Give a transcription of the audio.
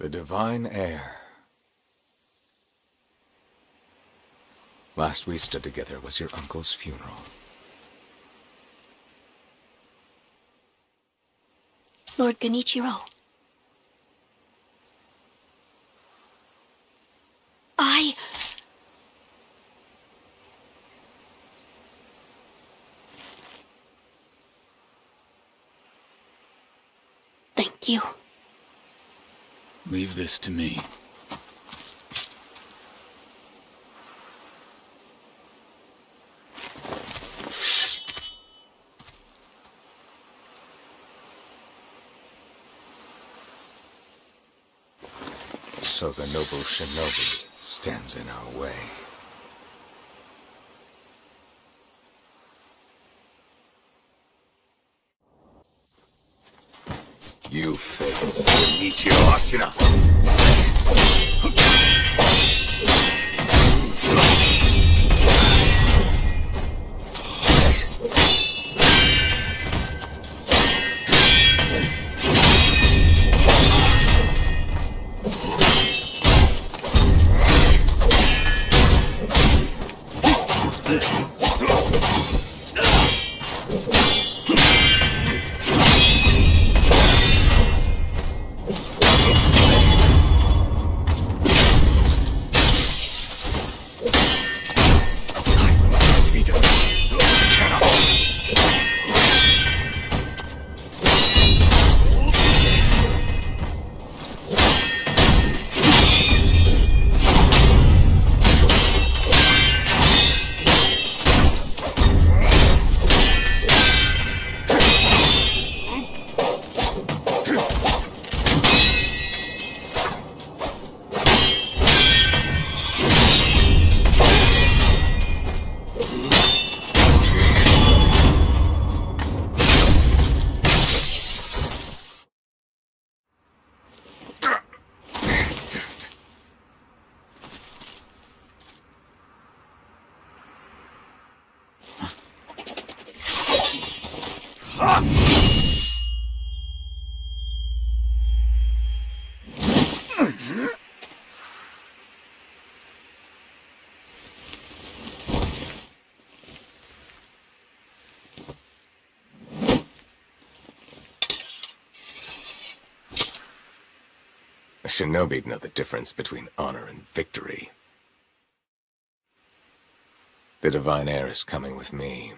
The divine heir. Last we stood together was your uncle's funeral. Lord Genichiro. I... Thank you. Leave this to me. So the noble shinobi stands in our way. You face Genichiro Ashina! A Shinobi'd know the difference between honor and victory. The divine heir is coming with me.